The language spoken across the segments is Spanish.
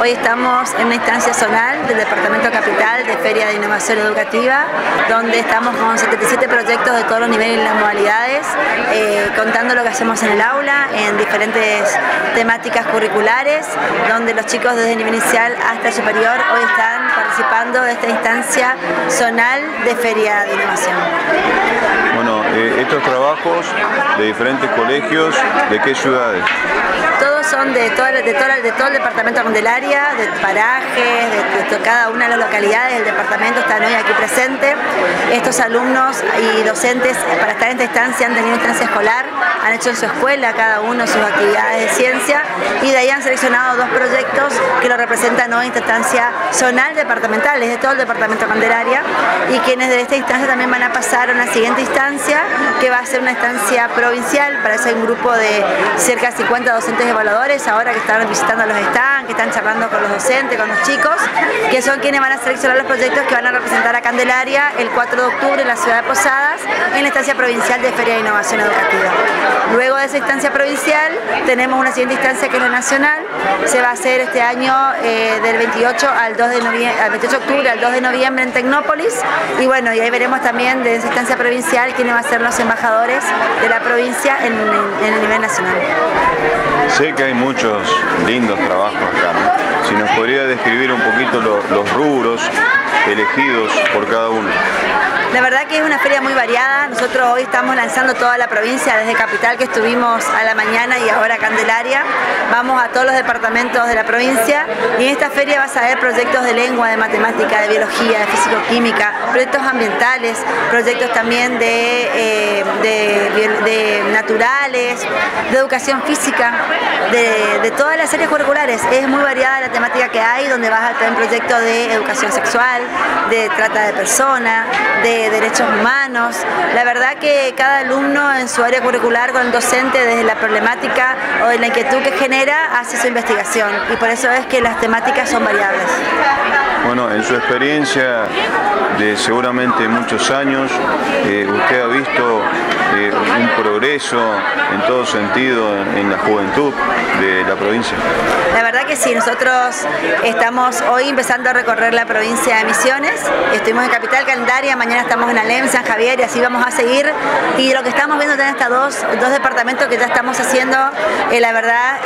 Hoy estamos en una instancia zonal del Departamento Capital de Feria de Innovación Educativa, donde estamos con 77 proyectos de todos los niveles y las modalidades, eh, contando lo que hacemos en el aula, en diferentes temáticas curriculares, donde los chicos desde el nivel inicial hasta el superior hoy están participando de esta instancia zonal de Feria de Innovación. Bueno, eh, estos trabajos de diferentes colegios, ¿de qué ciudades? Son de, todo, de, de el departamento Candelaria, de parajes, de, cada una de las localidades del departamento están hoy aquí presentes. Estos alumnos y docentes para estar en esta instancia han tenido instancia escolar, han hecho en su escuela cada uno sus actividades de ciencia y de ahí han seleccionado dos proyectos que lo representan hoy en esta instancia zonal departamental, es de todo el departamento Candelaria y quienes de esta instancia también van a pasar a una siguiente instancia que va a ser una instancia provincial, para eso hay un grupo de cerca de 50 docentes evaluadores ahora que están visitando los stands, que están charlando con los docentes, con los chicos, que son quienes van a seleccionar los proyectos que van a representar a Candelaria el 4 de octubre en la ciudad de Posadas, en la instancia provincial de Feria de Innovación Educativa. Luego de esa instancia provincial tenemos una siguiente instancia que es la nacional, se va a hacer este año eh, del 28 al 2 de noviembre, al 28 de octubre al 2 de noviembre en Tecnópolis y bueno, y ahí veremos también de esa instancia provincial quiénes van a ser los embajadores de la provincia en, el nivel nacional. Sé que hay muchos lindos trabajos acá, Si nos podría describir un poquito los rubros elegidos por cada uno. La verdad que es una feria muy variada. Nosotros hoy estamos lanzando toda la provincia, desde Capital que estuvimos a la mañana y ahora Candelaria. Vamos a todos los departamentos de la provincia y en esta feria vas a ver proyectos de lengua, de matemática, de biología, de físico-química, proyectos ambientales, proyectos también de, eh, naturales, de educación física, de, todas las áreas curriculares. Es muy variada la temática que hay, donde vas a tener proyectos de educación sexual, de trata de personas, de derechos humanos. La verdad que cada alumno en su área curricular con el docente desde la problemática o de la inquietud que genera hace su investigación y por eso es que las temáticas son variables. Bueno, en su experiencia de seguramente muchos años, eh, usted ha visto un progreso en todo sentido en, la juventud de la provincia. La verdad que sí, nosotros estamos hoy empezando a recorrer la provincia de Misiones, estuvimos en Capital Calendaria, mañana estamos en Alem, San Javier y así vamos a seguir y lo que estamos viendo en estos dos, dos departamentos que ya estamos haciendo, eh, la verdad,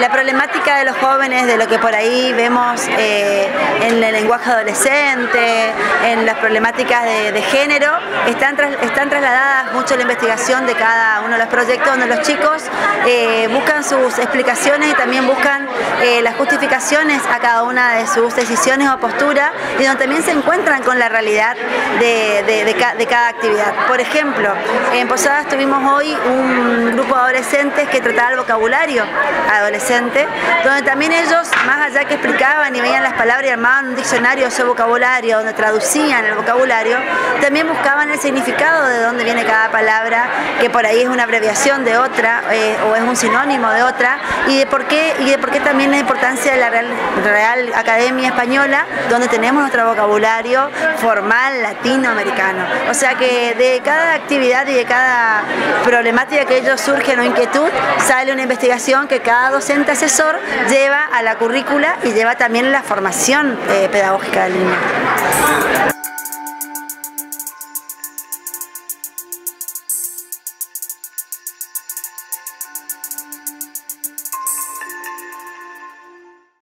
la problemática de los jóvenes, de lo que por ahí vemos en el lenguaje adolescente, en las problemáticas de, género, están, están trasladadas mucho la investigación de cada uno de los proyectos donde los chicos eh, buscan sus explicaciones y también buscan eh, las justificaciones a cada una de sus decisiones o posturas y donde también se encuentran con la realidad de, cada actividad. Por ejemplo, en Posadas tuvimos hoy un grupo de adolescentes que trataba el vocabulario adolescente, donde también ellos, más allá que explicaban y veían las palabras y armaban un diccionario su vocabulario, donde traducían el vocabulario, también buscaban el significado de dónde viene cada palabra, que por ahí es una abreviación de otra eh, o es un sinónimo de otra, y de por qué, y de por qué también la importancia de la Real, Academia Española, donde tenemos nuestro vocabulario formal latinoamericano. O sea que de cada actividad y de cada problemática que ellos surgen o inquietud, sale una investigación que cada docente asesor lleva a la currícula y lleva también la formación eh, pedagógica del niño.